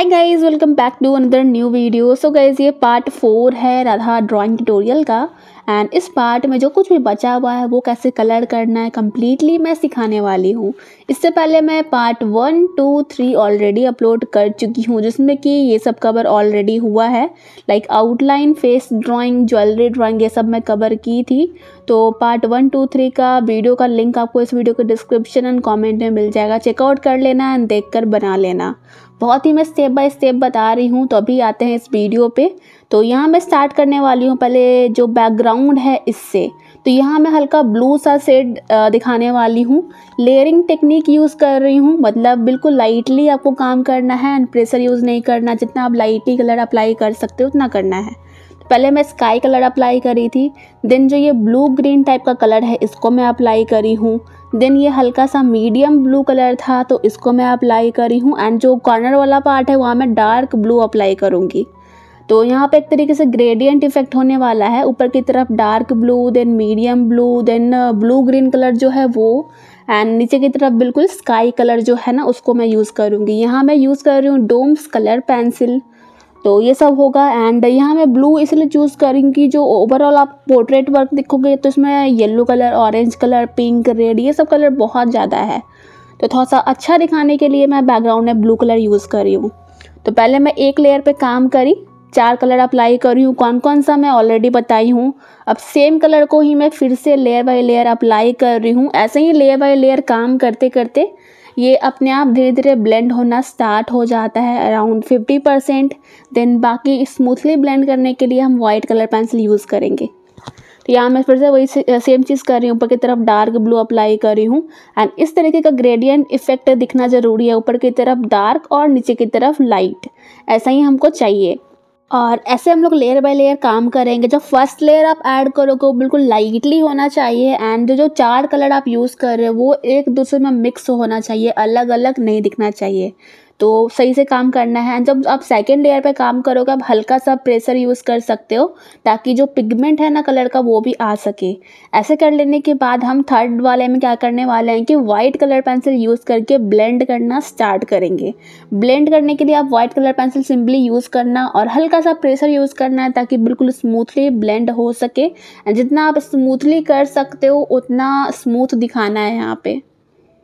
Hi guys welcome back to another new video so guys ये part four है Radha drawing tutorial का। And इस part में जो कुछ भी बचा हुआ है, वो कैसे कलर करना है कम्प्लीटली मैं सिखाने वाली हूँ। इससे पहले मैं part one two three already upload कर चुकी हूँ, जिसमें कि ये सब कवर ऑलरेडी हुआ है। Like outline face drawing jewellery drawing ये सब मैं कवर की थी। तो पार्ट वन टू थ्री का वीडियो का लिंक आपको इस वीडियो के डिस्क्रिप्शन एंड कॉमेंट में मिल जाएगा। चेकआउट कर लेना एंड देख कर बना लेना। बहुत ही मैं स्टेप बाय स्टेप बता रही हूँ तो अभी आते हैं इस वीडियो पे। तो यहाँ मैं स्टार्ट करने वाली हूँ पहले जो बैकग्राउंड है इससे। तो यहाँ मैं हल्का ब्लू सा सेड दिखाने वाली हूँ। लेयरिंग टेक्निक यूज़ कर रही हूँ। मतलब बिल्कुल लाइटली आपको काम करना है एंड प्रेशर यूज़ नहीं करना। जितना आप लाइटली कलर अप्लाई कर सकते हो, उतना करना है। पहले मैं स्काई कलर अप्लाई करी थी। देन जो ये ब्लू ग्रीन टाइप का कलर है, इसको मैं अप्लाई करी हूँ। देन ये हल्का सा मीडियम ब्लू कलर था तो इसको मैं अप्लाई करी हूँ। एंड जो कॉर्नर वाला पार्ट है, वहाँ मैं डार्क ब्लू अप्लाई करूँगी। तो यहाँ पे एक तरीके से ग्रेडियंट इफ़ेक्ट होने वाला है। ऊपर की तरफ़ dark blue then medium blue then blue green colour जो है वो एंड नीचे की तरफ़ बिल्कुल स्काई कलर जो है ना, उसको मैं यूज़ करूँगी। यहाँ मैं यूज़ कर रही हूँ डोम्स कलर पेंसिल तो ये सब होगा एंड यहाँ मैं ब्लू इसलिए चूज़ करूँगी जो ओवरऑल आप पोर्ट्रेट वर्क देखोगे तो इसमें yellow colour orange colour pink red ये सब कलर बहुत ज़्यादा है। तो थोड़ा सा अच्छा दिखाने के लिए मैं बैकग्राउंड में ब्लू कलर यूज़ कर रही हूँ। तो पहले मैं एक लेयर पे काम करी चार कलर अप्लाई कर रही हूँ। कौन कौन सा मैं ऑलरेडी बताई हूँ। अब सेम कलर को ही मैं फिर से लेयर बाय लेयर अप्लाई कर रही हूँ। ऐसे ही लेयर बाय लेयर काम करते करते ये अपने आप धीरे धीरे ब्लेंड होना स्टार्ट हो जाता है अराउंड फिफ्टी परसेंट देन बाकी स्मूथली ब्लेंड करने के लिए हम वाइट कलर पेंसिल यूज़ करेंगे। तो यहाँ मैं फिर से वही से, सेम चीज़ कर रही हूँ। ऊपर की तरफ़ डार्क ब्लू अप्लाई कर रही हूँ। एंड इस तरीके का ग्रेडियंट इफ़ेक्ट दिखना ज़रूरी है। ऊपर की तरफ़ डार्क और नीचे की तरफ़ लाइट ऐसा ही हमको चाहिए। और ऐसे हम लोग लेयर बाय लेयर काम करेंगे। जो फ़र्स्ट लेयर आप ऐड करोगे, वो बिल्कुल लाइटली होना चाहिए एंड जो चार कलर आप यूज़ कर रहे हो, वो एक दूसरे में मिक्स होना चाहिए अलग अलग नहीं दिखना चाहिए। तो सही से काम करना है। जब आप सेकेंड लेयर पे काम करोगे, आप हल्का सा प्रेशर यूज़ कर सकते हो, ताकि जो पिगमेंट है ना कलर का, वो भी आ सके। ऐसे कर लेने के बाद हम थर्ड वाले में क्या करने वाले हैं कि वाइट कलर पेंसिल यूज़ करके ब्लेंड करना स्टार्ट करेंगे। ब्लेंड करने के लिए आप white colour pencil simply use करना और हल्का सा प्रेशर यूज़ करना है, ताकि बिल्कुल स्मूथली ब्लेंड हो सके। जितना आप स्मूथली कर सकते हो, उतना स्मूथ दिखाना है यहाँ पे।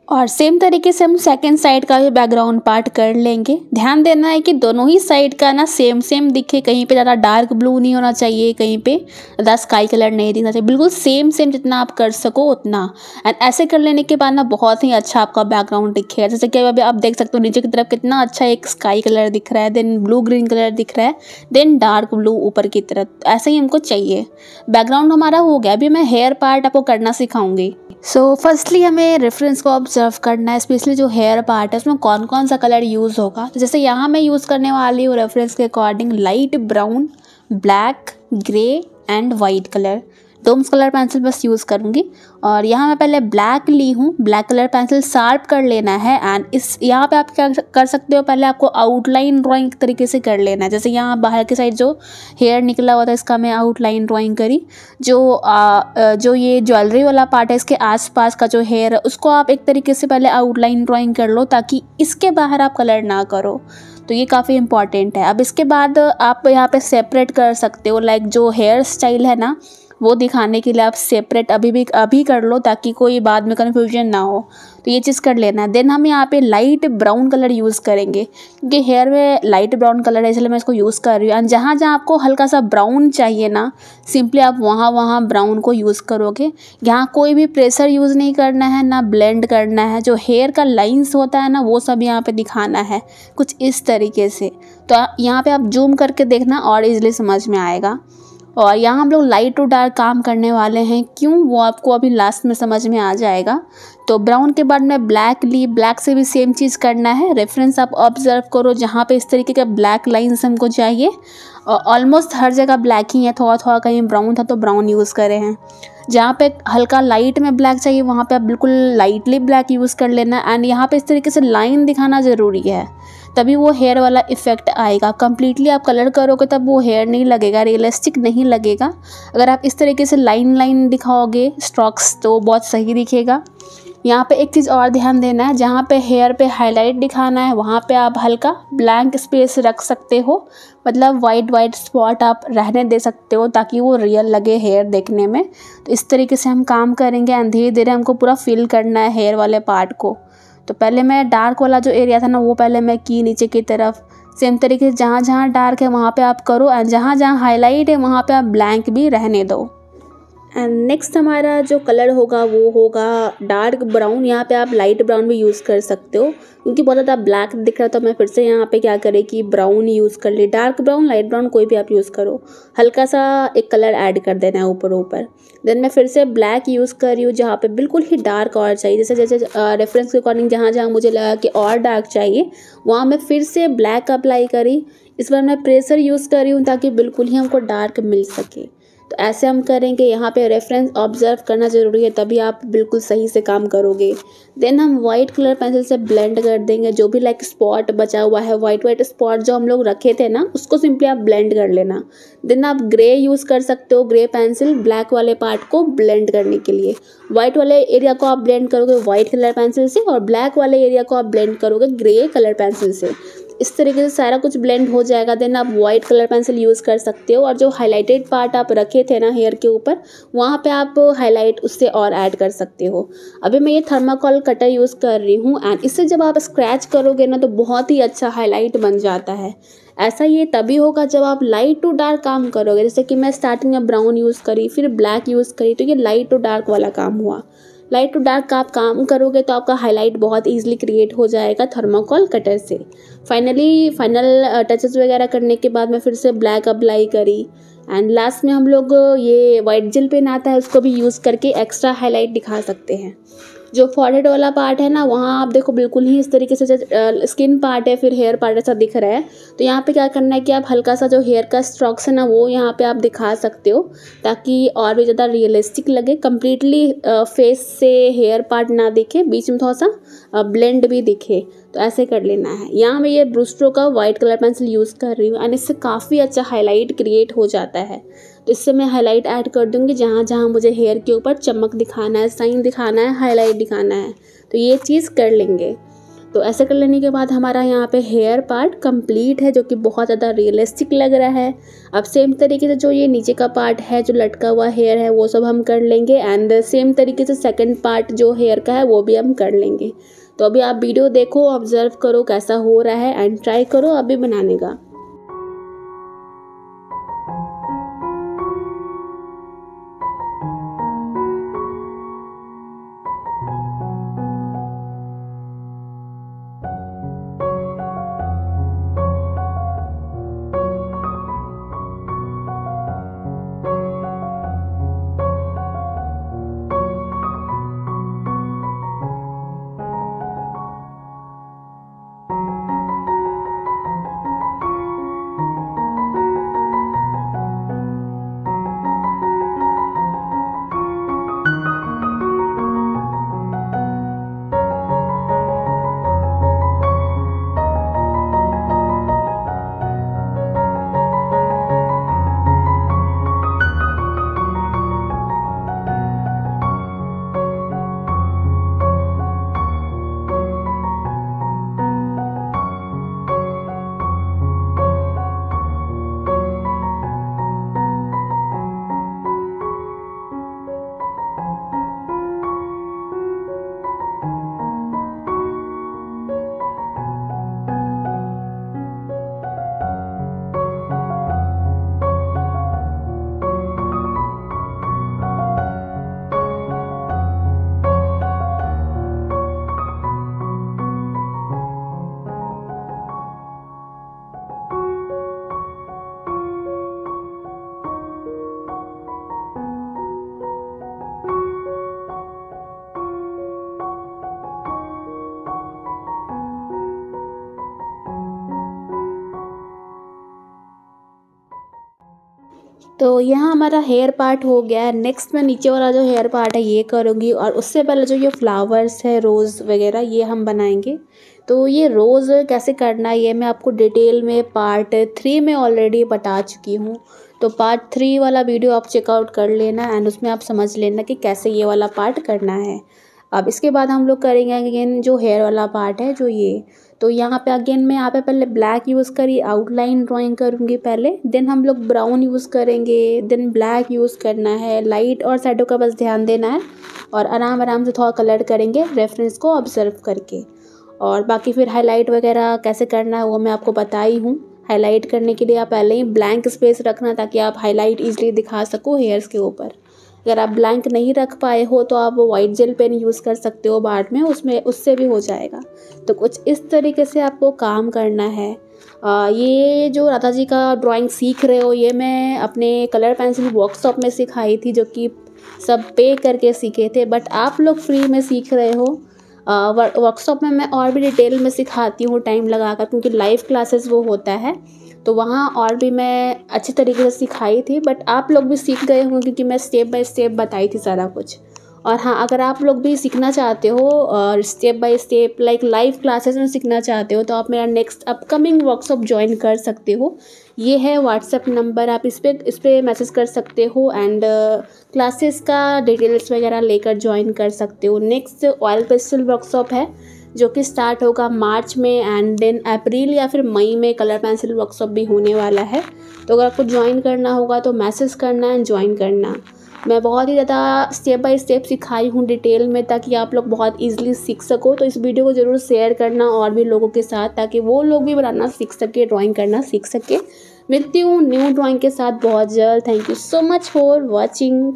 और सेम तरीके से हम सेकेंड साइड का भी बैकग्राउंड पार्ट कर लेंगे। ध्यान देना है कि दोनों ही साइड का ना सेम सेम दिखे। कहीं पे ज़्यादा डार्क ब्लू नहीं होना चाहिए, कहीं पे ज़्यादा स्काई कलर नहीं दिखना चाहिए। बिल्कुल सेम सेम जितना आप कर सको उतना। एंड ऐसे कर लेने के बाद ना बहुत ही अच्छा आपका बैकग्राउंड दिखेगा। जैसे कि अभी आप देख सकते हो नीचे की तरफ़ कितना अच्छा एक स्काई कलर दिख रहा है देन ब्लू ग्रीन कलर दिख रहा है देन डार्क ब्लू ऊपर की तरफ़। ऐसा ही हमको चाहिए। बैकग्राउंड हमारा हो गया। अभी मैं हेयर पार्ट आपको करना सिखाऊँगी। सो so, फर्स्टली हमें रेफरेंस को ऑब्ज़र्व करना है स्पेशली जो हेयर पार्ट है उसमें कौन कौन सा कलर यूज़ होगा? तो जैसे यहाँ मैं यूज़ करने वाली हूँ रेफरेंस के according light brown black grey and white colour Doms colour pencil बस यूज़ करूँगी। और यहाँ मैं पहले ब्लैक ली हूँ। ब्लैक कलर पेंसिल शार्प कर लेना है एंड इस यहाँ पे आप क्या कर सकते हो? पहले आपको आउटलाइन ड्राइंग तरीके से कर लेना है। जैसे यहाँ बाहर की साइड जो हेयर निकला हुआ था इसका मैं आउटलाइन ड्राइंग करी। जो आ, जो ये ज्वेलरी वाला पार्ट है इसके आसपास का जो हेयर है उसको आप एक तरीके से पहले आउटलाइन ड्राइंग कर लो ताकि इसके बाहर आप कलर ना करो। तो ये काफ़ी इंपॉर्टेंट है। अब इसके बाद आप यहाँ पे सेपरेट कर सकते हो लाइक जो हेयर स्टाइल है ना वो दिखाने के लिए आप सेपरेट अभी भी, अभी कर लो ताकि कोई बाद में कन्फ्यूज़न ना हो। तो ये चीज़ कर लेना है। देन हम यहाँ पे लाइट ब्राउन कलर यूज़ करेंगे। क्योंकि हेयर में लाइट ब्राउन कलर है, इसलिए मैं इसको यूज़ कर रही हूँ। एंड जहाँ जहाँ आपको हल्का सा ब्राउन चाहिए ना सिंपली आप वहाँ वहाँ ब्राउन को यूज़ करोगे। यहाँ कोई भी प्रेशर यूज़ नहीं करना है, ना ब्लेंड करना है। जो हेयर का लाइन्स होता है ना, वो सब यहाँ पर दिखाना है, कुछ इस तरीके से। तो यहाँ पर आप जूम करके देखना और इजली समझ में आएगा। और यहाँ हम लोग लाइट टू डार्क काम करने वाले हैं। क्यों? वो आपको अभी लास्ट में समझ में आ जाएगा। तो ब्राउन के बाद में ब्लैक ली ब्लैक से भी सेम चीज़ करना है। रेफरेंस आप ऑब्ज़र्व करो, जहाँ पे इस तरीके के ब्लैक लाइन्स हमको चाहिए। और ऑलमोस्ट हर जगह ब्लैक ही है। थोड़ा थोड़ा कहीं ब्राउन था तो ब्राउन यूज़ करे हैं। जहाँ पे हल्का लाइट में ब्लैक चाहिए, वहाँ पे आप बिल्कुल लाइटली ब्लैक यूज़ कर लेना। एंड यहाँ पे इस तरीके से लाइन दिखाना ज़रूरी है। तभी वो हेयर वाला इफ़ेक्ट आएगा। कम्प्लीटली आप कलर करोगे तब वो हेयर नहीं लगेगा रियलिस्टिक नहीं लगेगा। अगर आप इस तरीके से लाइन लाइन दिखाओगे स्ट्रॉक्स तो बहुत सही दिखेगा। यहाँ पे एक चीज़ और ध्यान देना है, जहाँ पे हेयर पे हाईलाइट दिखाना है, वहाँ पे आप हल्का ब्लैंक स्पेस रख सकते हो। मतलब वाइट वाइट स्पॉट आप रहने दे सकते हो, ताकि वो रियल लगे हेयर देखने में। तो इस तरीके से हम काम करेंगे एंड धीरे धीरे हमको पूरा फिल करना है हेयर वाले पार्ट को। तो पहले मैं डार्क वाला जो एरिया था ना, वो पहले मैं की नीचे की तरफ़। सेम तरीके से जहाँ जहाँ डार्क है, वहाँ पे आप करो एंड जहाँ जहाँ हाईलाइट है, वहाँ पे आप ब्लैंक भी रहने दो। एंड नेक्स्ट हमारा जो कलर होगा, वो होगा डार्क ब्राउन यहाँ पे आप लाइट ब्राउन भी यूज़ कर सकते हो। क्योंकि बहुत ज़्यादा ब्लैक दिख रहा था, मैं फिर से यहाँ पे क्या करें कि ब्राउन यूज़ कर ली। डार्क ब्राउन लाइट ब्राउन कोई भी आप यूज़ करो। हल्का सा एक कलर ऐड कर देना है ऊपर ऊपर। देन मैं फिर से ब्लैक यूज़ कर रही हूँ, जहाँ पे बिल्कुल ही डार्क और चाहिए। जैसे जैसे रेफरेंस के अकॉर्डिंग जहाँ जहाँ मुझे लगा कि और डार्क चाहिए, वहाँ मैं फिर से ब्लैक अप्लाई करी। इस बार मैं प्रेशर यूज़ कर रही हूँ ताकि बिल्कुल ही हमको डार्क मिल सके। तो ऐसे हम करेंगे यहाँ पे रेफरेंस ऑब्ज़र्व करना ज़रूरी है, तभी आप बिल्कुल सही से काम करोगे। देन हम वाइट कलर पेंसिल से ब्लेंड कर देंगे, जो भी लाइक स्पॉट बचा हुआ है वाइट वाइट स्पॉट जो हम लोग रखे थे ना, उसको सिंपली आप ब्लेंड कर लेना। देन आप ग्रे यूज़ कर सकते हो ग्रे पेंसिल ब्लैक वाले पार्ट को ब्लेंड करने के लिए। व्हाइट वाले एरिया को आप ब्लेंड करोगे व्हाइट कलर पेंसिल से और ब्लैक वाले एरिया को आप ब्लेंड करोगे ग्रे कलर पेंसिल से। इस तरीके से सारा कुछ ब्लेंड हो जाएगा। देन आप वाइट कलर पेंसिल यूज़ कर सकते हो और जो हाईलाइटेड पार्ट आप रखे थे ना हेयर के ऊपर, वहाँ पे आप हाईलाइट उससे और ऐड कर सकते हो। अभी मैं ये थर्माकोल कटर यूज़ कर रही हूँ एंड इससे जब आप स्क्रैच करोगे ना तो बहुत ही अच्छा हाईलाइट बन जाता है। ऐसा ये तभी होगा जब आप लाइट टू डार्क काम करोगे। जैसे कि मैं स्टार्टिंग में ब्राउन यूज़ करी, फिर ब्लैक यूज़ करी तो ये लाइट टू डार्क वाला काम हुआ। लाइट टू डार्क का आप काम करोगे तो आपका हाईलाइट बहुत ईजिली क्रिएट हो जाएगा थर्माकोल कटर से। फाइनली फाइनल टचेस वगैरह करने के बाद मैं फिर से ब्लैक अप्लाई करी। एंड लास्ट में हम लोग ये वाइट जेल पेन आता है, उसको भी यूज़ करके एक्स्ट्रा हाईलाइट दिखा सकते हैं। जो फॉरहेड वाला पार्ट है ना, वहाँ आप देखो बिल्कुल ही इस तरीके से स्किन पार्ट है, फिर हेयर पार्ट ऐसा दिख रहा है। तो यहाँ पे क्या करना है कि आप हल्का सा जो हेयर का स्ट्रॉक्स है ना, वो यहाँ पे आप दिखा सकते हो, ताकि और भी ज़्यादा रियलिस्टिक लगे। कम्प्लीटली फेस से हेयर पार्ट ना दिखे, बीच में थोड़ा सा ब्लेंड भी दिखे तो ऐसे कर लेना है। यहाँ मैं ये ब्रूस्ट्रो का वाइट कलर पेंसिल यूज़ कर रही हूँ एंड इससे काफ़ी अच्छा हाईलाइट क्रिएट हो जाता है। तो इससे मैं हाईलाइट ऐड कर दूँगी, जहाँ जहाँ मुझे हेयर के ऊपर चमक दिखाना है साइन दिखाना है हाईलाइट दिखाना है। तो ये चीज़ कर लेंगे। तो ऐसे कर लेने के बाद हमारा यहाँ पे हेयर पार्ट कंप्लीट है, जो कि बहुत ज़्यादा रियलिस्टिक लग रहा है। अब सेम तरीके से जो ये नीचे का पार्ट है, जो लटका हुआ हेयर है, वो सब हम कर लेंगे एंड सेम तरीके से सेकंड पार्ट जो हेयर का है, वो भी हम कर लेंगे। तो अभी आप वीडियो देखो ऑब्ज़र्व करो कैसा हो रहा है एंड ट्राई करो अभी बनाने का। तो यहाँ हमारा हेयर पार्ट हो गया है। नेक्स्ट मैं नीचे वाला जो हेयर पार्ट है, ये करूँगी और उससे पहले जो ये फ्लावर्स है रोज़ वगैरह, ये हम बनाएँगे। तो ये रोज़ कैसे करना है, ये मैं आपको डिटेल में पार्ट थ्री में ऑलरेडी बता चुकी हूँ। तो पार्ट थ्री वाला वीडियो आप चेकआउट कर लेना एंड उसमें आप समझ लेना कि कैसे ये वाला पार्ट करना है। अब इसके बाद हम लोग करेंगे अगेन जो हेयर वाला पार्ट है, जो ये। तो यहाँ पे अगेन मैं यहाँ पे पहले ब्लैक यूज़ करी आउटलाइन ड्राइंग करूँगी पहले देन हम लोग ब्राउन यूज़ करेंगे देन ब्लैक यूज़ करना है लाइट और साइडों का बस ध्यान देना है और आराम आराम से थोड़ा कलर करेंगे रेफरेंस को ऑब्ज़र्व करके। और बाकी फिर हाईलाइट वगैरह कैसे करना है वो मैं आपको बताई हूँ। हाईलाइट करने के लिए आप पहले ही ब्लैंक स्पेस रखना ताकि आप हाईलाइट ईजिली दिखा सको हेयर्स के ऊपर। अगर आप ब्लैंक नहीं रख पाए हो तो आप वो वाइट जेल पेन यूज़ कर सकते हो बाद में उसमें उससे भी हो जाएगा। तो कुछ इस तरीके से आपको काम करना है। आ, ये जो राधा जी का ड्राइंग सीख रहे हो ये मैं अपने कलर पेंसिल वर्कशॉप में सिखाई थी जो कि सब पे करके सीखे थे बट आप लोग फ्री में सीख रहे हो। वर्कशॉप में मैं और भी डिटेल में सिखाती हूँ टाइम लगाकर क्योंकि लाइव क्लासेस वो होता है। तो वहाँ और भी मैं अच्छी तरीके से सिखाई थी बट आप लोग भी सीख गए होंगे क्योंकि मैं स्टेप बाय स्टेप बताई थी सारा कुछ। और हाँ अगर आप लोग भी सीखना चाहते हो, और step by step like live classes में सीखना चाहते हो तो आप मेरा नेक्स्ट अपकमिंग वर्कशॉप ज्वाइन कर सकते हो। ये है व्हाट्सएप नंबर आप इस पर इस पर मैसेज कर सकते हो एंड क्लासेस का डिटेल्स वगैरह लेकर ज्वाइन कर सकते हो। नेक्स्ट ऑयल पेस्टल वर्कशॉप है। जो कि स्टार्ट होगा मार्च में एंड देन अप्रैल या फिर मई में कलर पेंसिल वर्कशॉप भी होने वाला है। तो अगर आपको ज्वाइन करना होगा तो मैसेज करना एंड ज्वाइन करना। मैं बहुत ही ज़्यादा स्टेप बाय स्टेप सिखाई हूँ डिटेल में ताकि आप लोग बहुत ईजिली सीख सको। तो इस वीडियो को ज़रूर शेयर करना और भी लोगों के साथ ताकि वो लोग भी बनाना सीख सके ड्राइंग करना सीख सके। मिलती हूँ न्यू ड्राइंग के साथ। बहुत जल्द। Thank you so much for watching